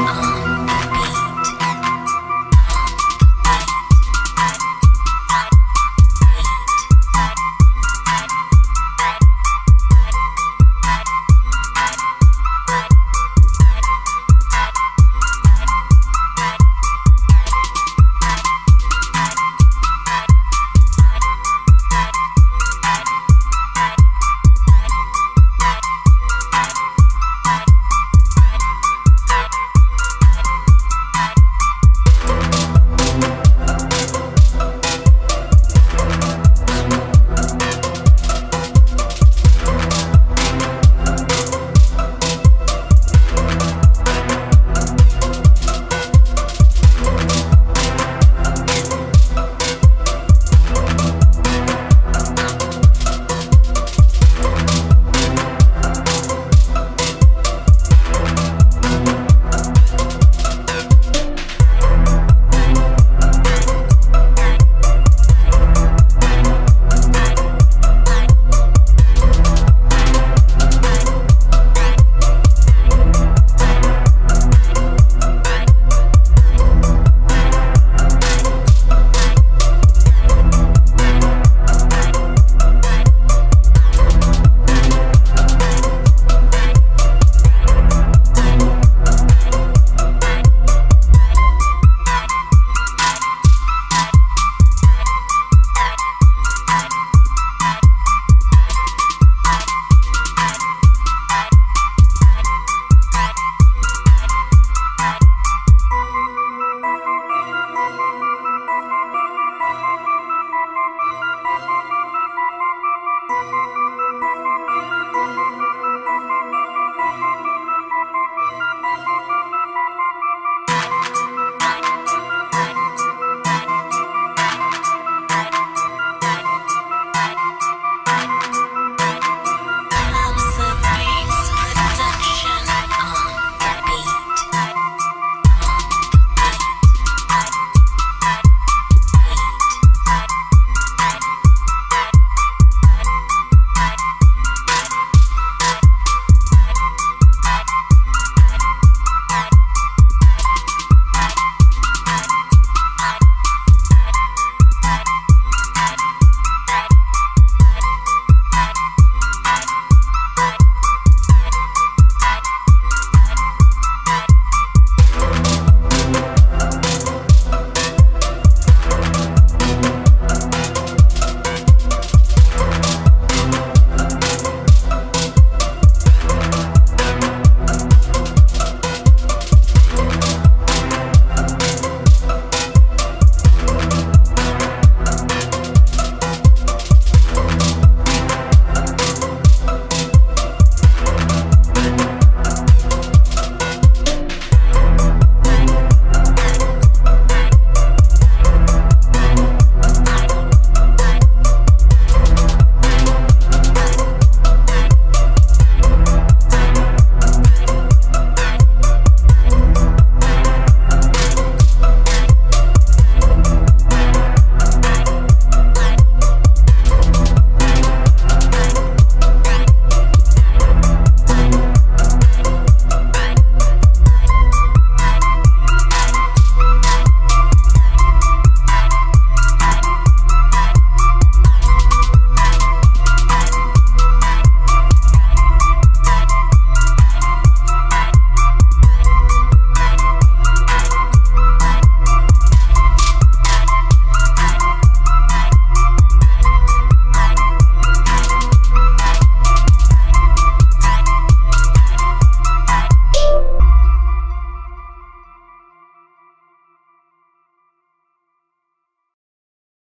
Oh.